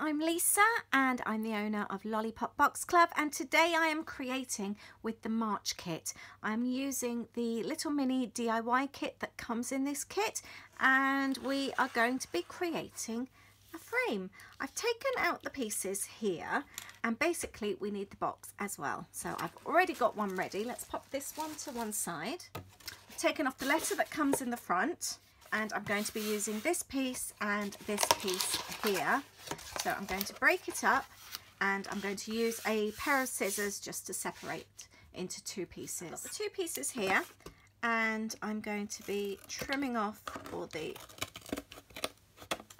I'm Lisa and I'm the owner of Lollipop Box Club and today I am creating with the March kit. I'm using the little mini DIY kit that comes in this kit and we are going to be creating a frame. I've taken out the pieces here and basically we need the box as well. So I've already got one ready. Let's pop this one to one side. I've taken off the letter that comes in the front and I'm going to be using this piece and this piece here. So I'm going to break it up and I'm going to use a pair of scissors just to separate into two pieces. Got the two pieces here and I'm going to be trimming off all the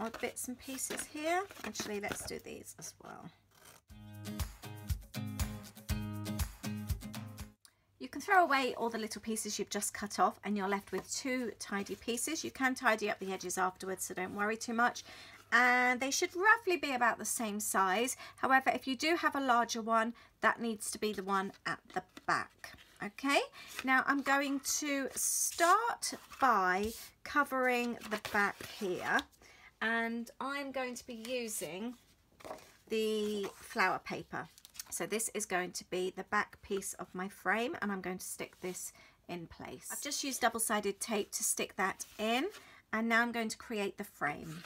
odd bits and pieces here. Actually, let's do these as well. Can throw away all the little pieces you've just cut off and you're left with two tidy pieces. You can tidy up the edges afterwards, so don't worry too much. And they should roughly be about the same size. However, if you do have a larger one, that needs to be the one at the back. Okay, now I'm going to start by covering the back here and I'm going to be using the flower paper. So this is going to be the back piece of my frame and I'm going to stick this in place. I've just used double-sided tape to stick that in and now I'm going to create the frame.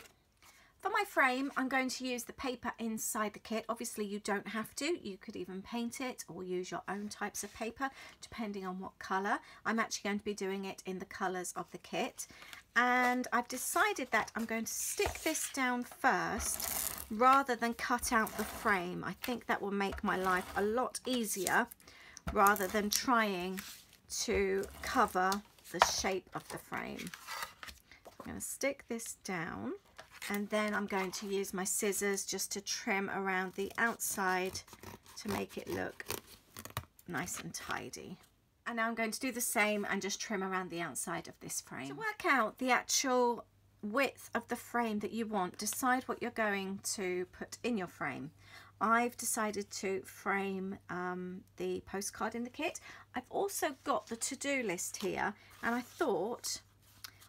For my frame, I'm going to use the paper inside the kit. Obviously, you don't have to. You could even paint it or use your own types of paper, depending on what colour. I'm actually going to be doing it in the colours of the kit. And I've decided that I'm going to stick this down first rather than cut out the frame. I think that will make my life a lot easier rather than trying to cover the shape of the frame. I'm going to stick this down and then I'm going to use my scissors just to trim around the outside to make it look nice and tidy. And now I'm going to do the same and just trim around the outside of this frame. To work out the actual width of the frame that you want, decide what you're going to put in your frame. I've decided to frame um, the postcard in the kit. I've also got the to-do list here and I thought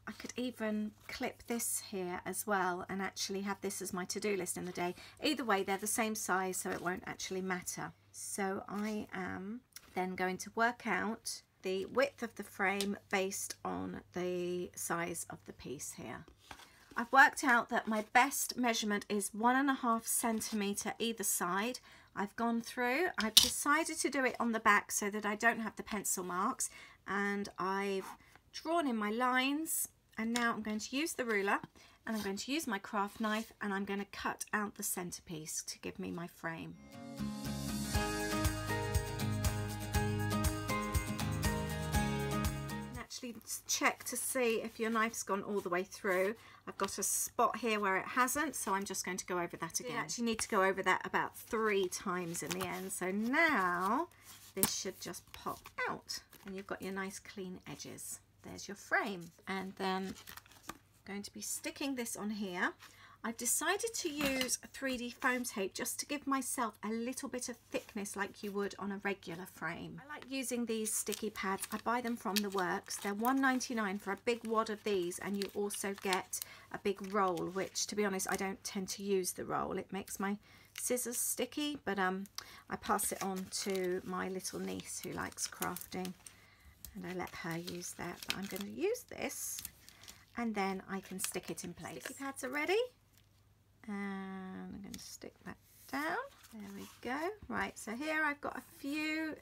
I could even clip this here as well and actually have this as my to-do list in the day. Either way, they're the same size, so it won't actually matter. So I am then going to work out the width of the frame based on the size of the piece here. I've worked out that my best measurement is one and a half centimetre either side. I've gone through, I've decided to do it on the back so that I don't have the pencil marks and I've drawn in my lines and now I'm going to use the ruler and I'm going to use my craft knife and I'm going to cut out the centerpiece to give me my frame. Actually check to see if your knife's gone all the way through. I've got a spot here where it hasn't, so I'm just going to go over that again. You actually need to go over that about three times in the end. So now this should just pop out and you've got your nice clean edges there's your frame and then I'm going to be sticking this on here I've decided to use 3D foam tape just to give myself a little bit of thickness like you would on a regular frame. I like using these sticky pads. I buy them from The Works. They're $1.99 for a big wad of these and you also get a big roll which to be honest I don't tend to use the roll. It makes my scissors sticky but um, I pass it on to my little niece who likes crafting and I let her use that but I'm going to use this and then I can stick it in place. Sticky pads are ready and I'm going to stick that down there we go right so here I've got a few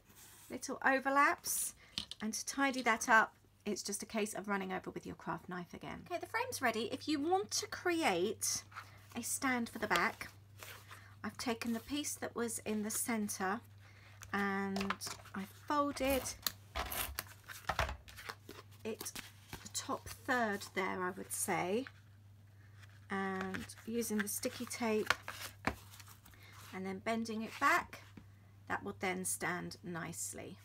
little overlaps and to tidy that up it's just a case of running over with your craft knife again. Okay, the frame's ready. If you want to create a stand for the back, I've taken the piece that was in the centre and I folded it the top third there I would say and using the sticky tape and then bending it back that will then stand nicely.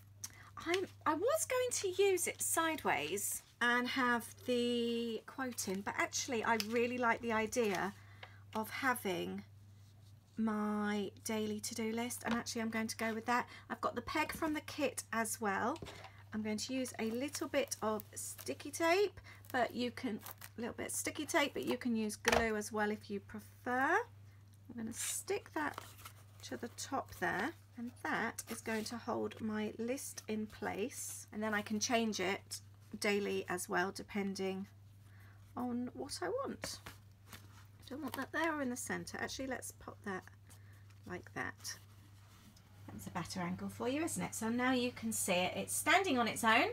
I'm, I was going to use it sideways and have the quote in but actually I really like the idea of having my daily to-do list and actually I'm going to go with that. I've got the peg from the kit as well I'm going to use a little bit of sticky tape, but you can, a little bit sticky tape, but you can use glue as well if you prefer. I'm going to stick that to the top there and that is going to hold my list in place and then I can change it daily as well depending on what I want. I don't want that there or in the centre. Actually let's pop that like that. That's a better angle for you isn't it? So now you can see it. It's standing on its own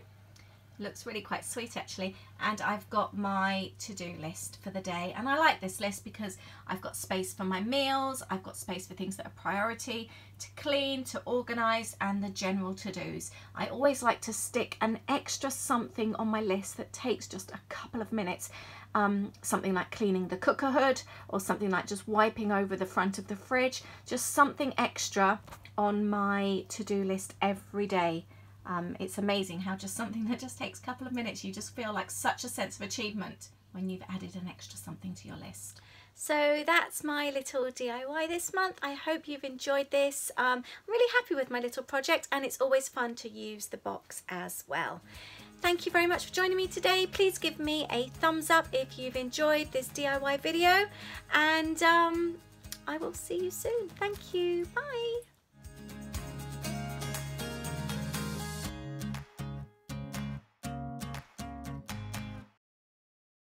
looks really quite sweet actually. And I've got my to-do list for the day. And I like this list because I've got space for my meals I've got space for things that are priority to clean to organize and the general to-dos. I always like to stick an extra something on my list that takes just a couple of minutes. Um, something like cleaning the cooker hood or something like just wiping over the front of the fridge. Just something extra on my to-do list every day um, it's amazing how just something that just takes a couple of minutes, you just feel like such a sense of achievement when you've added an extra something to your list. So that's my little DIY this month. I hope you've enjoyed this. Um, I'm really happy with my little project and it's always fun to use the box as well. Thank you very much for joining me today. Please give me a thumbs up if you've enjoyed this DIY video and um, I will see you soon. Thank you. Bye.